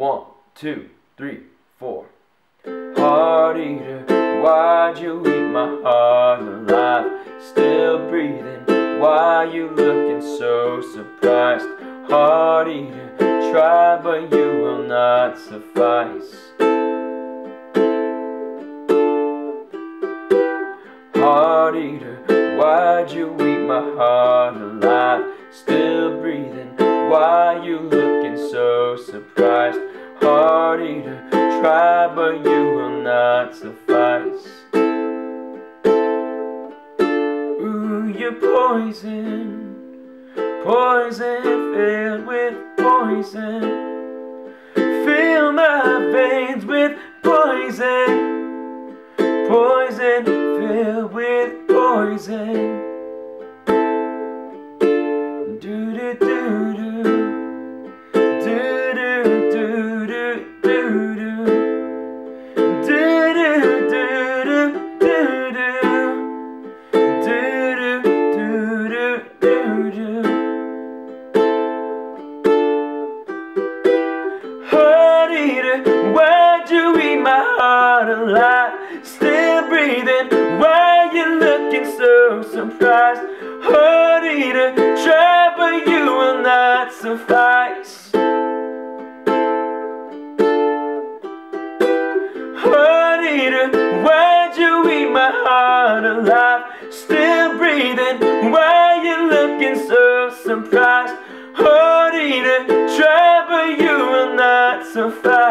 One, two, three, four. Heart eater, why'd you eat my heart alive? Still breathing, why you looking so surprised? Heart eater, try but you will not suffice. Heart eater, why'd you eat my heart alive? Still why you looking so surprised? Heart eater, try but you will not suffice. Ooh, you're poison, poison filled with poison. Fill my veins with poison, poison filled with poison. Do do do do, alive Still breathing. Why you looking so surprised? Heart eater try but you will not suffice. Heart eater why'd you eat my heart alive. Still breathing. Why you looking so surprised? Heart eater try but you will not suffice.